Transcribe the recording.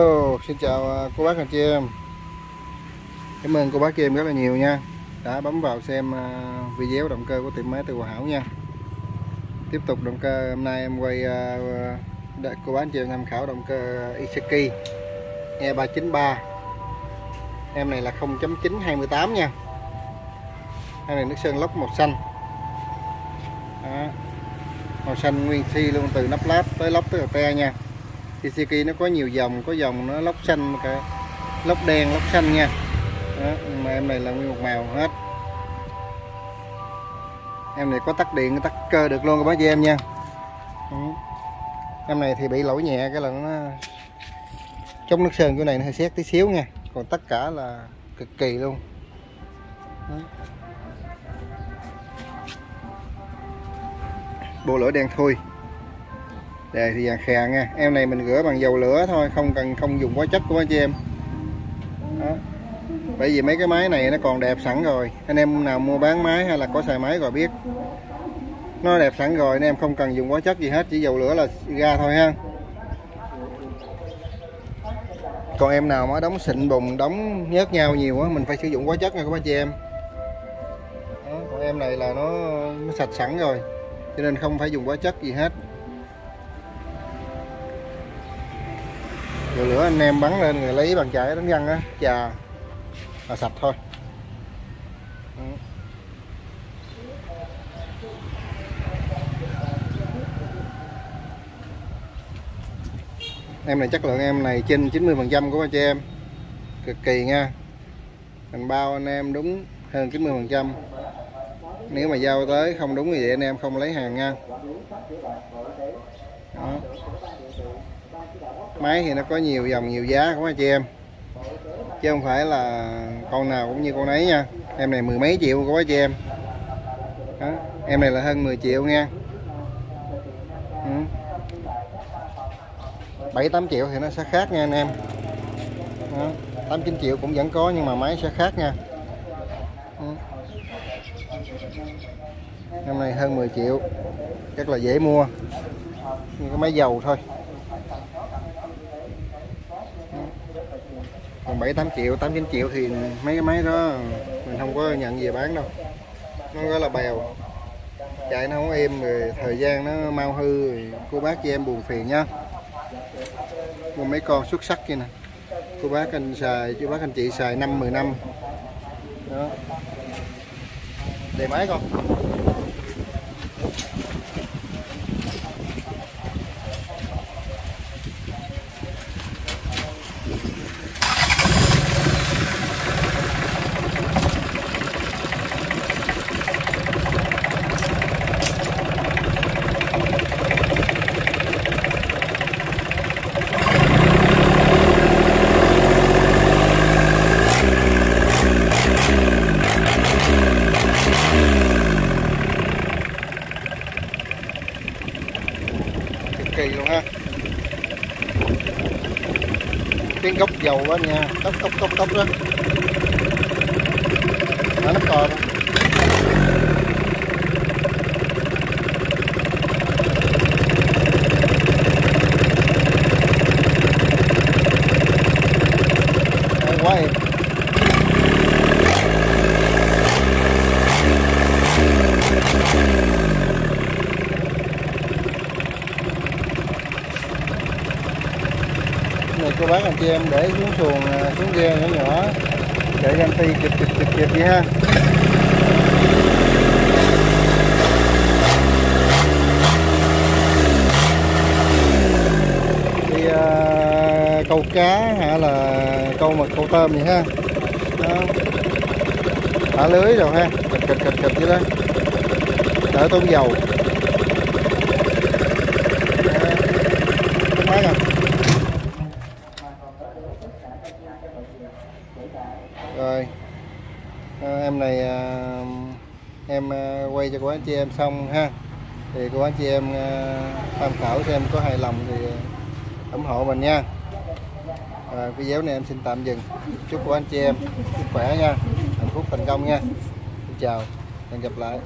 Hello, xin chào à, cô bác anh chị em Cảm ơn cô bác chị em rất là nhiều nha. Đã bấm vào xem à, video động cơ của tiệm máy từ Hòa Hảo nha. Tiếp tục động cơ hôm nay em quay à, để cô bác anh chị em tham khảo động cơ Isaki E393 Em này là 0.928 nha. Em này nước sơn lốc màu xanh. Đó. Màu xanh nguyên si luôn từ nắp lát tới lốc tới te nha. Tiki nó có nhiều dòng có dòng nó lốc xanh cả lốc đen lốc xanh nha. Đó, mà em này là nguyên một màu hết. Em này có tắt điện tắt cơ được luôn các bác chị em nha. Em này thì bị lỗi nhẹ cái là nó chống nước sơn chỗ này nó hơi xét tí xíu nha. Còn tất cả là cực kỳ luôn. Đó. bộ lỗi đen thui đề thì vàng khè nha em này mình rửa bằng dầu lửa thôi không cần không dùng hóa chất của anh chị em. Đó. bởi vì mấy cái máy này nó còn đẹp sẵn rồi. Anh em nào mua bán máy hay là có xài máy rồi biết. Nó đẹp sẵn rồi anh em không cần dùng hóa chất gì hết chỉ dầu lửa là ra thôi ha. Còn em nào mà đóng xịn bùng đóng nhớt nhau nhiều á mình phải sử dụng hóa chất nha các anh chị em. Đó. còn em này là nó, nó sạch sẵn rồi cho nên không phải dùng hóa chất gì hết. Rồi lửa anh em bắn lên rồi lấy bàn chải đánh răng á. Chà. Là sạch thôi. Em này chất lượng em này trên 90 phần trăm của anh chị em. Cực kỳ nha. Mình bao anh em đúng hơn 90 phần trăm. Nếu mà giao tới không đúng như vậy anh em không lấy hàng nha. Đó máy thì nó có nhiều dòng, nhiều giá của anh chị em. Chứ không phải là con nào cũng như con ấy nha. Em này mười mấy triệu của anh chị em. Đó. em này là hơn 10 triệu nha. Ừ. Bảy tám triệu thì nó sẽ khác nha anh em. Tám chín triệu cũng vẫn có nhưng mà máy sẽ khác nha. Ừ. Năm nay hơn 10 triệu rất là dễ mua. Như cái máy dầu thôi. Còn 7 8 triệu 8 9 triệu thì mấy cái máy đó, mình không có nhận về bán đâu. Nó rất là bèo. Chạy nó không êm, rồi thời gian nó mau hư, rồi cô bác chị em buồn phiền nhá. Mua mấy con xuất sắc kia nè. Cô bác anh xài, chú bác anh chị xài năm 10 năm. Đó. Để máy con kỳ luôn ha tiếng gốc dầu đó nha cốc cốc cốc tốc đó nó còn đó. quá em này cô bác anh chị em để xuống xuồng à, xuống ghe nhỏ nhỏ. Để anh ti kịp kịp kịp kịp vậy ha. Đi à, câu cá hả là câu mực câu tôm vậy ha. Đó. thả lưới rồi ha. Kịch kịch kịch kịch vậy đó. Đỡ tốn dầu máy à rồi à, Ờ, em này ờ, em ờ, quay cho cô anh chị em xong ha. Thì cô anh chị em tham khảo xem có hài lòng thì ủng hộ mình nha. À, video này em xin tạm dừng. Chúc cô anh chị em sức khỏe nha. Hạnh phúc thành công nha. Xin chào. Hẹn gặp lại.